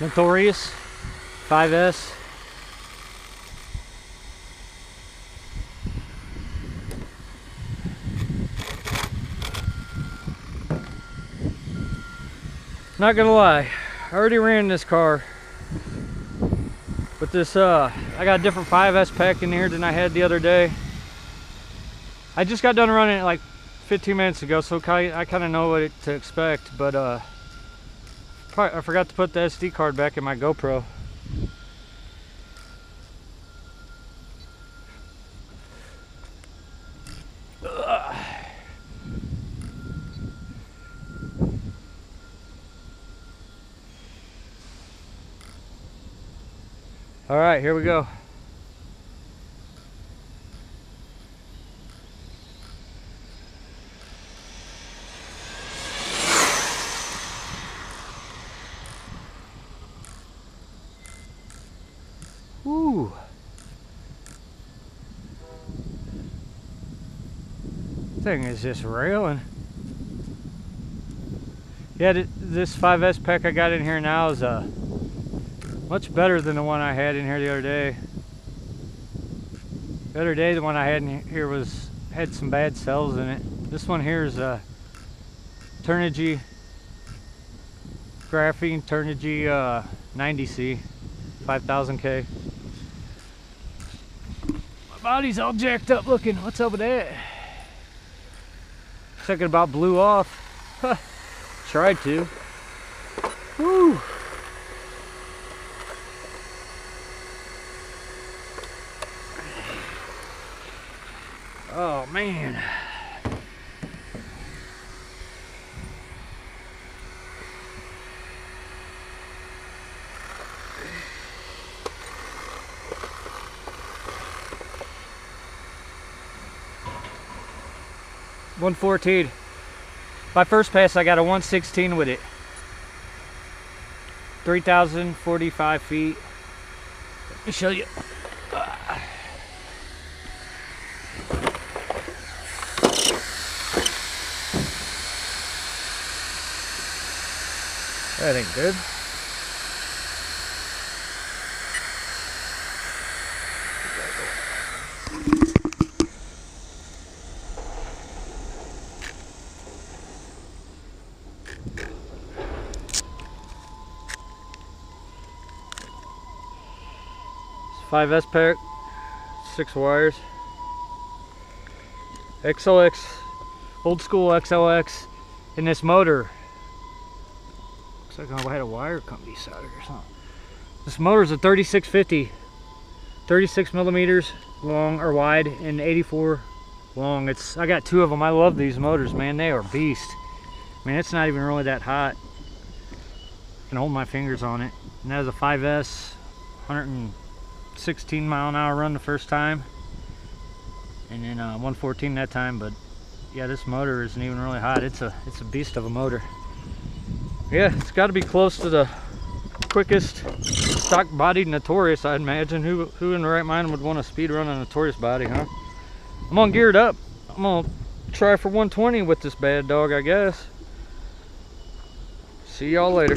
Notorious 5S. Not gonna lie, I already ran this car with this, uh, I got a different 5S pack in here than I had the other day. I just got done running it like 15 minutes ago, so I kind of know what to expect, but uh, I forgot to put the SD card back in my GoPro. All right, here we go. Woo. Thing is just railing. Yeah, this 5S pack I got in here now is uh, much better than the one I had in here the other day. The other day, the one I had in here was had some bad cells in it. This one here is a Turnigy graphene Turnigy uh, 90C 5000K. Body's all jacked up looking. What's up with that? Second about blew off. Tried to. Woo! Oh man. 114. My first pass, I got a 116 with it. 3,045 feet. Let me show you. That ain't good. Okay. 5S pack, six wires. XLX, old school XLX in this motor. Looks like I had a wire company soldered or something. This motor is a 3650, 36 millimeters long or wide and 84 long. It's I got two of them. I love these motors, man. They are beast. I mean, it's not even really that hot. I can hold my fingers on it. And that is a 5S, 100 116 mile an hour run the first time. And then uh, 114 that time, but yeah, this motor isn't even really hot. It's a it's a beast of a motor yeah, it's got to be close to the quickest stock bodied Notorious, I'd imagine. Who, who in the right mind would want to speed run a Notorious body, huh? I'm on geared up. I'm to try for 120 with this bad dog, I guess. See y'all later.